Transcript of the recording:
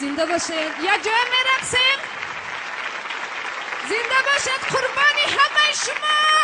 زنده باشید یا جای میرقصیم؟ زنده باشد قربانی همه شما.